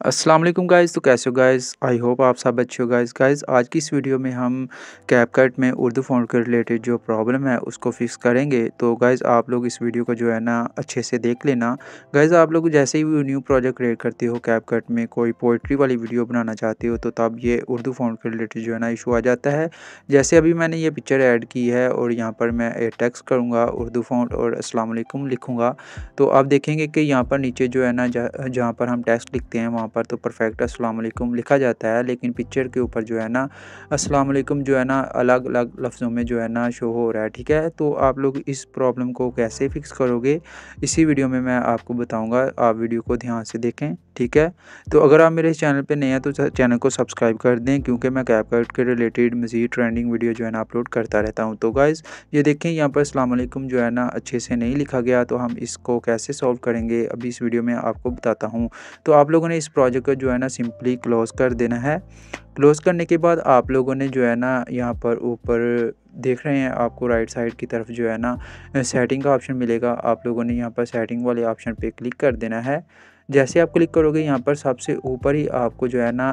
अस्सलाम वालेकुम गाइज़ तो कैसे हो गाइज़ आई होप आप सब अच्छे हो गाइज़ गाइज़ आज की इस वीडियो में हम कैपकट में उर्दू फ़ॉन्ट के रिलेटेड जो प्रॉब्लम है, उसको फिक्स करेंगे। तो गाइज़ आप लोग इस वीडियो को जो है ना, अच्छे से देख लेना। गाइज़ आप लोग जैसे ही न्यू प्रोजेक्ट क्रिएट करते हो कैपकट में, कोई पोइट्री वाली वीडियो बनाना चाहते हो तो तब ये उर्दू फ़ॉन्ट के रिलेटेड जो है ना इशू आ जाता है। जैसे अभी मैंने ये पिक्चर ऐड की है, और यहाँ पर मैं टेक्स करूँगा, उर्दू फ़ॉन्ट और वालेकुम लिखूँगा। तो आप देखेंगे कि यहाँ पर नीचे जो है ना, जहाँ पर हम टेक्स्ट लिखते हैं, वहाँ पर तो परफेक्ट वालेकुम लिखा जाता है, लेकिन पिक्चर के ऊपर जो है ना, अस्सलाम वालेकुम जो है ना अलग अलग लफ्ज़ों में जो है ना शो हो रहा है, ठीक है? तो आप लोग इस प्रॉब्लम को कैसे फिक्स करोगे, इसी वीडियो में मैं आपको बताऊँगा, आप वीडियो को ध्यान से देखें, ठीक है? तो अगर आप मेरे चैनल पर नए हैं तो चैनल को सब्सक्राइब कर दें, क्योंकि मैं कैप कैपकट के रिलेटेड मज़ीद ट्रेंडिंग वीडियो जो है ना अपलोड करता रहता हूँ। तो गाइज़ ये देखें, यहाँ पर अस्सलाम जो है ना, अच्छे से नहीं लिखा गया तो हम इसको कैसे सॉल्व करेंगे, अभी इस वीडियो में आपको बताता हूँ। तो आप लोगों ने इस प्रोजेक्ट को जो है ना सिंपली क्लोज़ कर देना है। क्लोज़ करने के बाद आप लोगों ने जो है ना यहाँ पर ऊपर देख रहे हैं, आपको राइट साइड की तरफ़ जो है ना सेटिंग का ऑप्शन मिलेगा। आप लोगों ने यहाँ पर सेटिंग वाले ऑप्शन पे क्लिक कर देना है। जैसे आप क्लिक करोगे, यहाँ पर सबसे ऊपर ही आपको जो है ना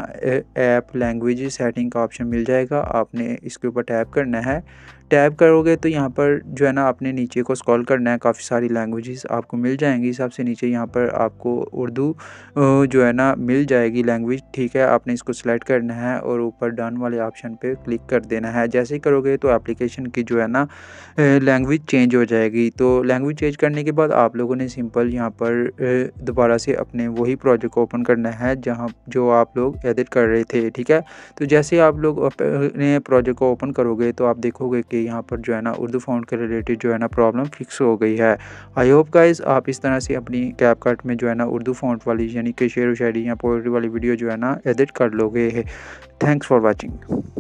ऐप लैंग्वेज सेटिंग का ऑप्शन मिल जाएगा। आपने इसके ऊपर टैप करना है। टैप करोगे तो यहाँ पर जो है ना आपने नीचे को स्क्रॉल करना है, काफ़ी सारी लैंग्वेजेस आपको मिल जाएँगी। सबसे नीचे यहाँ पर आपको उर्दू जो है ना मिल जाएगी लैंग्वेज ठीक है? आपने इसको सिलेक्ट करना है और ऊपर डन वाले ऑप्शन पे क्लिक कर देना है। जैसे ही करोगे तो एप्लीकेशन की जो है ना लैंग्वेज चेंज हो जाएगी। तो लैंग्वेज चेंज करने के बाद आप लोगों ने सिंपल यहाँ पर दोबारा से अपने वही प्रोजेक्ट को ओपन करना है, जहाँ जो आप लोग एडिट कर रहे थे, ठीक है? तो जैसे आप लोग अपने प्रोजेक्ट को ओपन करोगे तो आप देखोगे कि यहाँ पर जो है ना उर्दू फाउंड के रिलेटेड जो है ना प्रॉब्लम फिक्स हो गई है। आई होप गाइज़ आप इस तरह से अपनी कैप कट में जो है ना उर्दू फाउंड वाली यानी कि शेर व शायरी या पोइट्री वाली वीडियो जो है ना एडिट कर लोगे। Thanks for watching